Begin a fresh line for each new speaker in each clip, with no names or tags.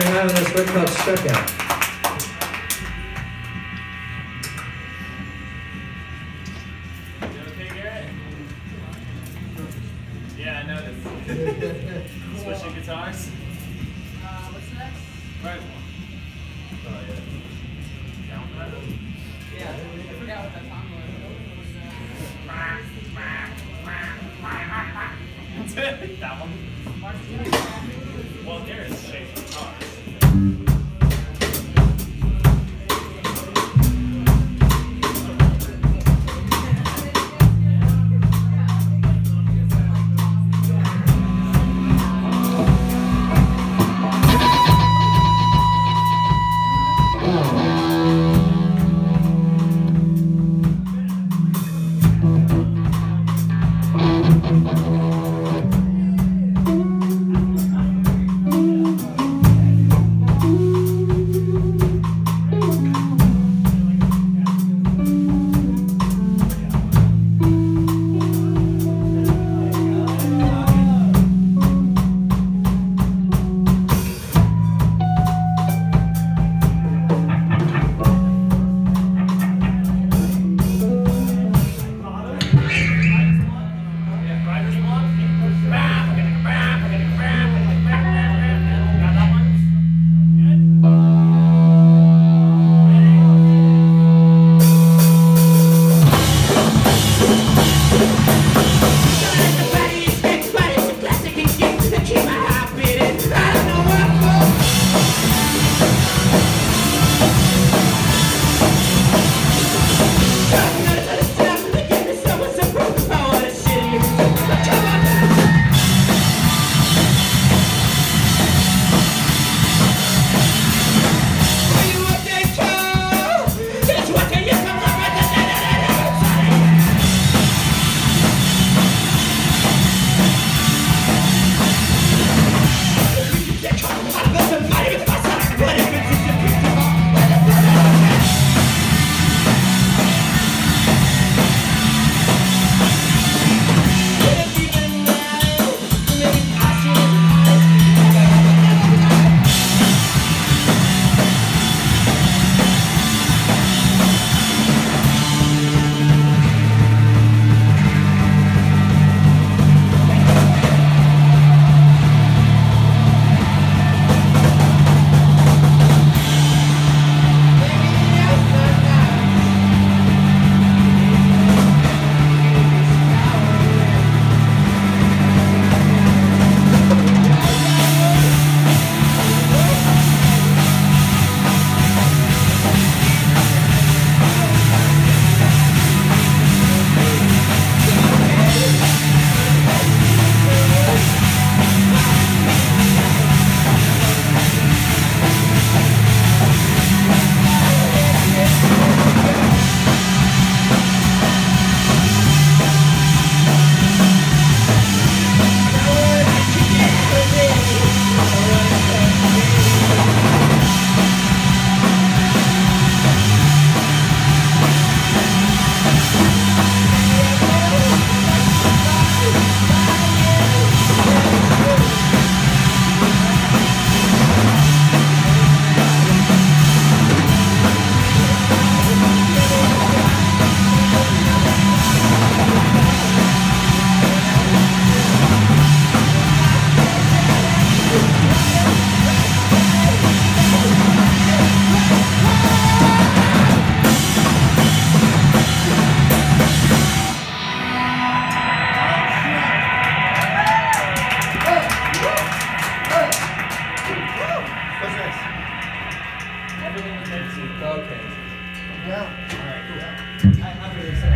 Thanks for having us.
Okay.
Well, all right, cool. I, I'm really excited.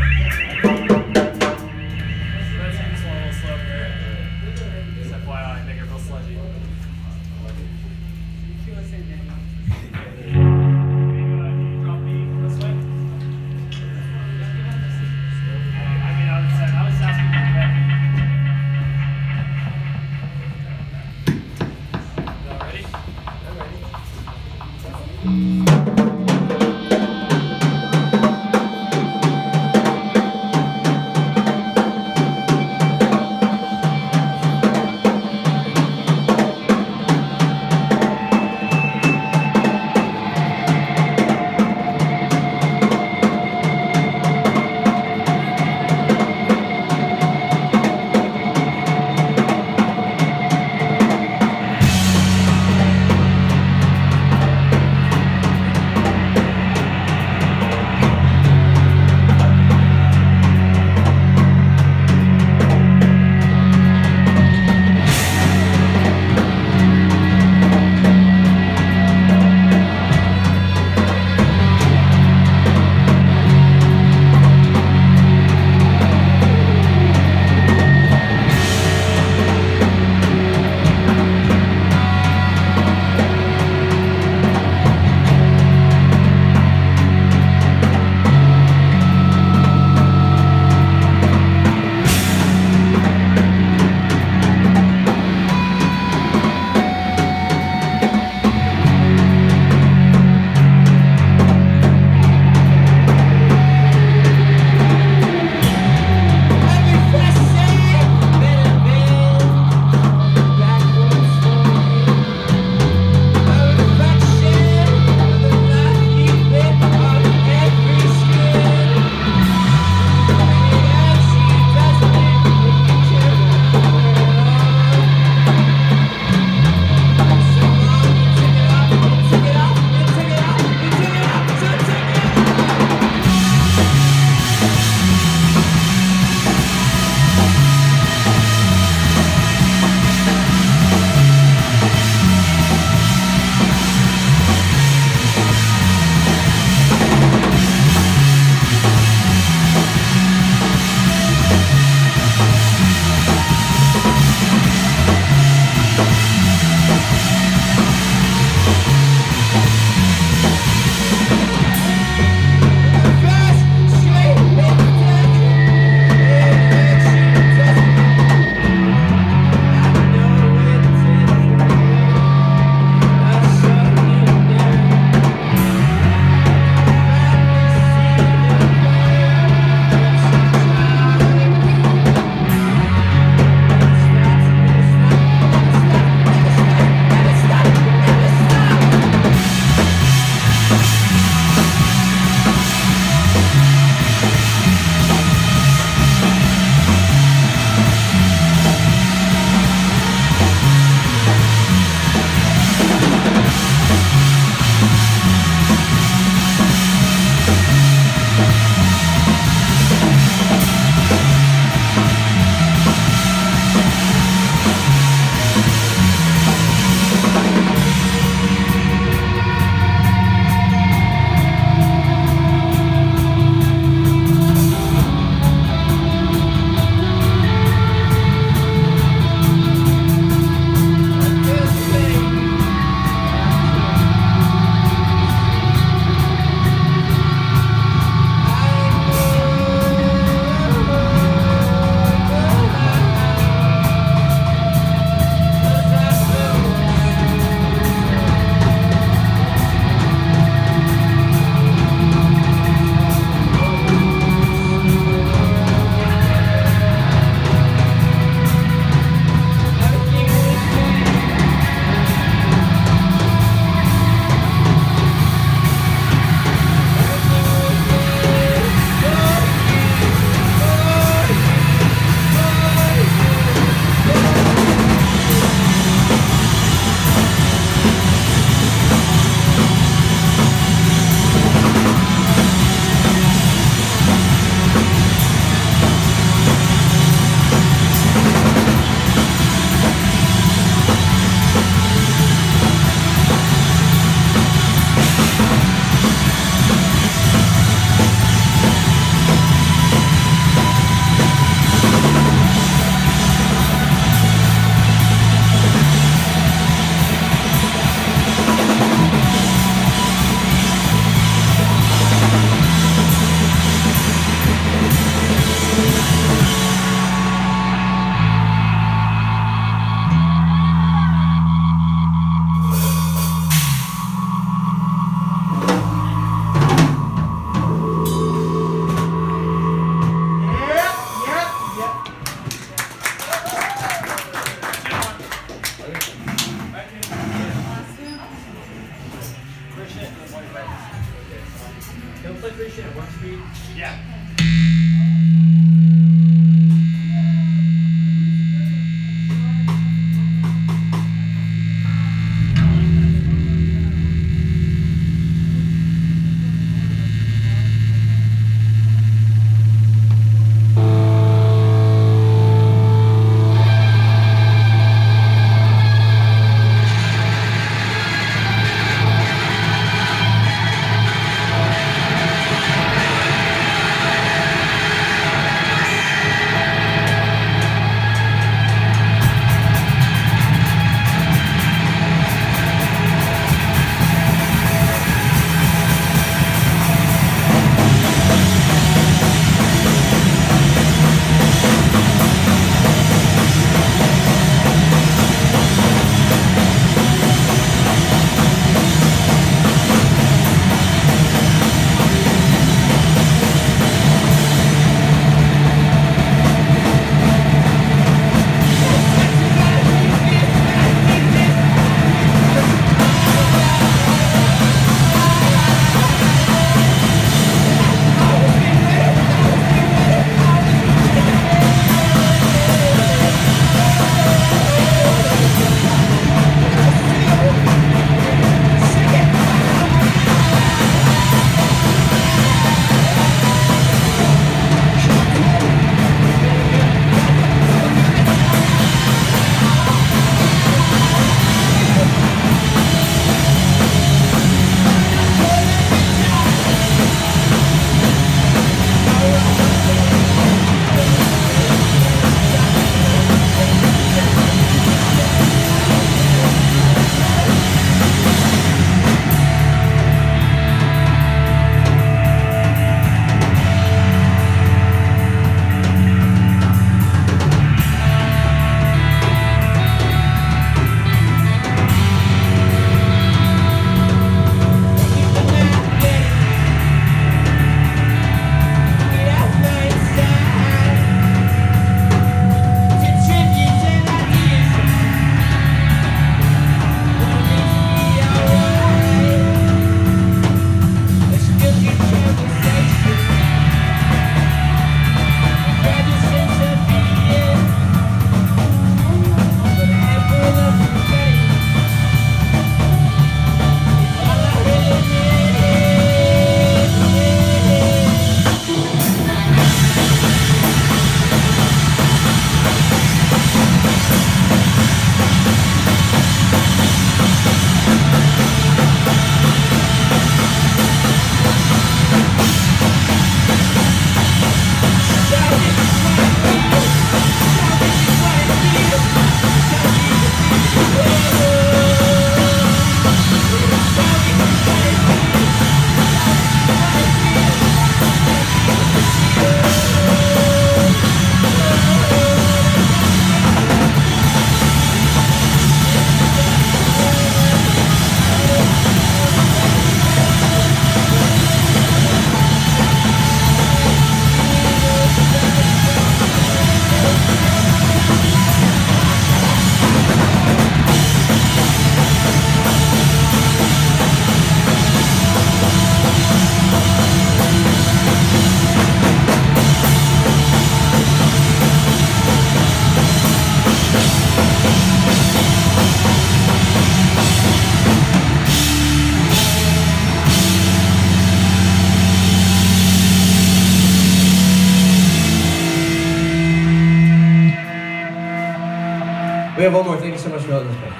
Gabriel Valmortem, que se machucou.